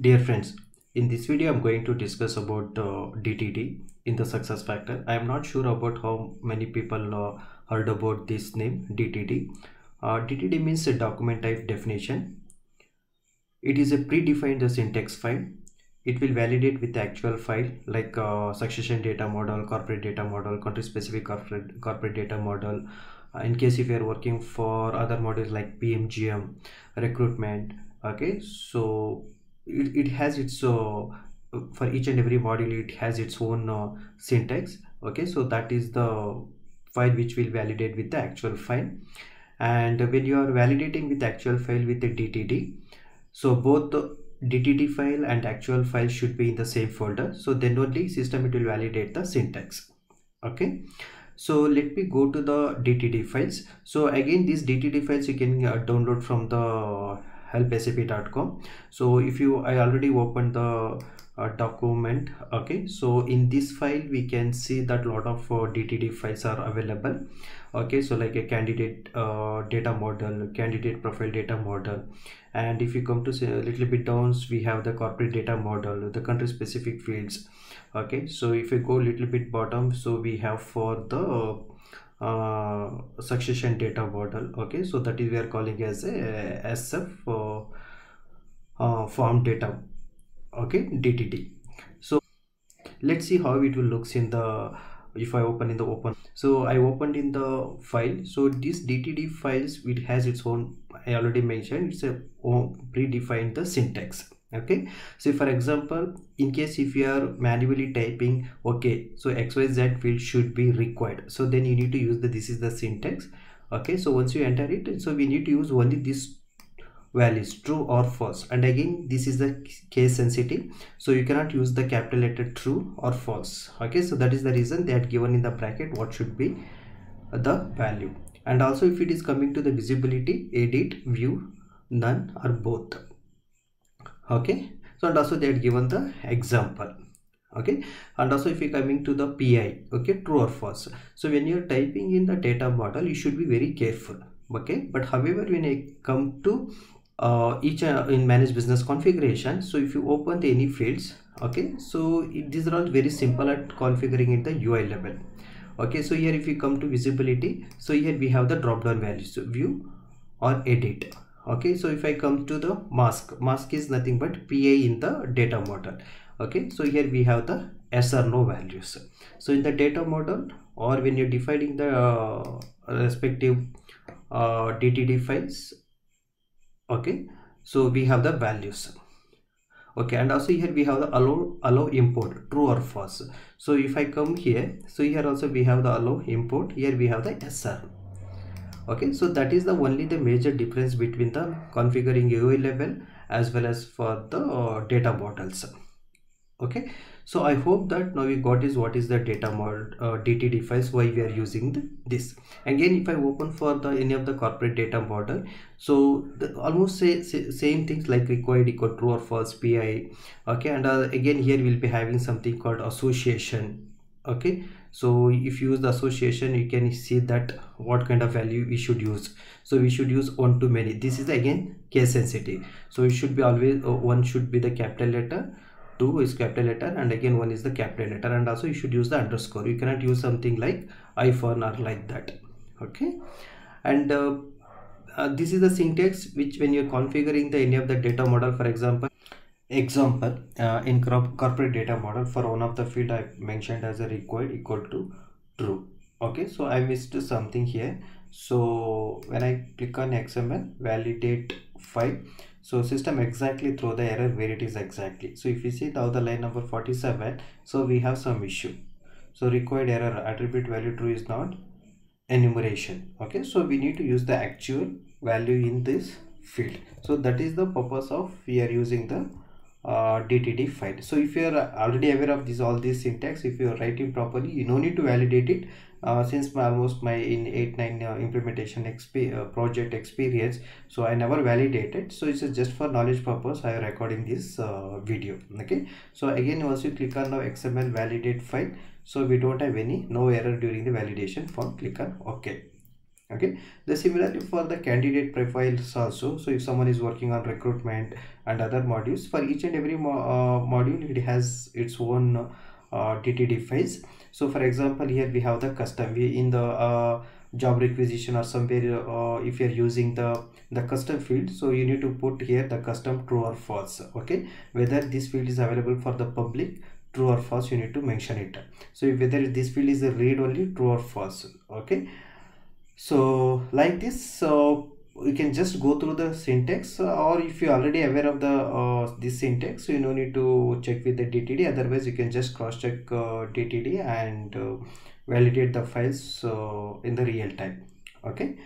Dear friends, in this video I'm going to discuss about uh, DTD in the SuccessFactor. I am not sure about how many people uh, heard about this name DTD. Uh, DTD means a document type definition. It is a predefined syntax file. It will validate with the actual file like uh, succession data model, corporate data model, country specific corporate, corporate data model. Uh, in case if you are working for other models like PMGM, recruitment, okay so it, it has its uh, for each and every module it has its own uh, syntax okay? So that is the file which will validate with the actual file. And when you are validating with the actual file with the dtd so both the dtd file and actual file should be in the same folder. So then only system it will validate the syntax okay? So let me go to the dtd files. So again these dtd files you can uh, download from the help.sap.com so if you i already opened the uh, document okay? So in this file we can see that lot of uh, dtd files are available okay? So like a candidate uh, data model candidate profile data model. And if you come to say a little bit down we have the corporate data model the country specific fields okay? So if you go little bit bottom so we have for the uh, succession data model okay? So that is we are calling as a sf uh, uh, form data okay dtd so let's see how it will looks in the if i open in the open. So i opened in the file. So this dtd files it has its own i already mentioned it's a predefined the syntax okay? So for example in case if you are manually typing okay so xyz field should be required. So then you need to use the this is the syntax okay? So once you enter it so we need to use only this values true or false. And again this is the case sensitive. So you cannot use the capital letter true or false. Okay so that is the reason they had given in the bracket what should be the value. And also if it is coming to the visibility edit view none or both. Okay so and also they had given the example. Okay and also if you're coming to the pi okay true or false. So when you're typing in the data model you should be very careful. Okay but however when i come to uh, each uh, in manage business configuration. So if you open the any fields okay so it, these are all very simple at configuring in the ui level. Okay so here if you come to visibility so here we have the drop down values so view or edit. Okay so if i come to the mask mask is nothing but pa in the data model. Okay so here we have the yes or no values. So in the data model or when you're defining the uh, respective uh, dtd files okay? So we have the values. Okay and also here we have the allow allow import true or false. So if i come here so here also we have the allow import here we have the sr okay so that is the only the major difference between the configuring UI level as well as for the uh, data models okay. So i hope that now we got is what is the data model uh, dtd files why we are using the, this. Again if i open for the any of the corporate data model so the, almost say, say, same things like required equal true or false pi okay? And uh, again here we'll be having something called association okay? So if you use the association you can see that what kind of value we should use. So we should use one to many. This is again case sensitive. So it should be always uh, one should be the capital letter two is capital letter and again one is the capital letter. And also you should use the underscore. You cannot use something like iphone or like that. Okay? And uh, uh, this is the syntax which when you're configuring the any of the data model for example example uh, in corporate data model for one of the field i mentioned as a required equal to true. Okay? So i missed something here. So when i click on xml validate file so system exactly throw the error where it is exactly. So if you see now the line number 47 so we have some issue. So required error attribute value true is not enumeration. Okay so we need to use the actual value in this field. So that is the purpose of we are using the uh, DTD file. So if you are already aware of this all this syntax, if you are writing properly, you no need to validate it. Uh, since my almost my in 8 9 uh, implementation exp uh, project experience so i never validated so it's just for knowledge purpose i am recording this uh, video okay so again once you click on the xml validate file so we don't have any no error during the validation for click on ok okay? The similarly for the candidate profiles also so if someone is working on recruitment and other modules for each and every mo uh, module it has its own uh, dtd files. So for example here we have the custom. We in the uh, job requisition or somewhere uh, if you're using the the custom field so you need to put here the custom true or false okay? Whether this field is available for the public true or false you need to mention it. So whether this field is a read only true or false okay so like this so you can just go through the syntax or if you're already aware of the uh, this syntax you no need to check with the dtd otherwise you can just cross check uh, dtd and uh, validate the files so in the real time. Okay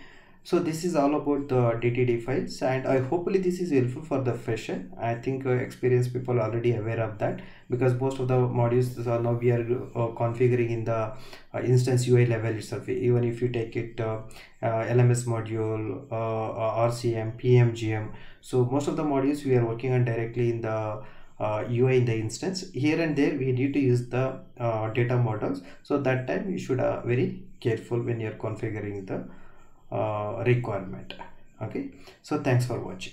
so this is all about the dtd files and i hopefully this is helpful for the fresher. I think uh, experienced people already aware of that because most of the modules are now we are uh, configuring in the uh, instance ui level itself. Even if you take it uh, uh, lms module uh, rcm pmgm so most of the modules we are working on directly in the uh, UI in the instance. Here and there we need to use the data models. So that time you should uh, very careful when you are configuring the Uh, requirement. Okay? So thanks for watching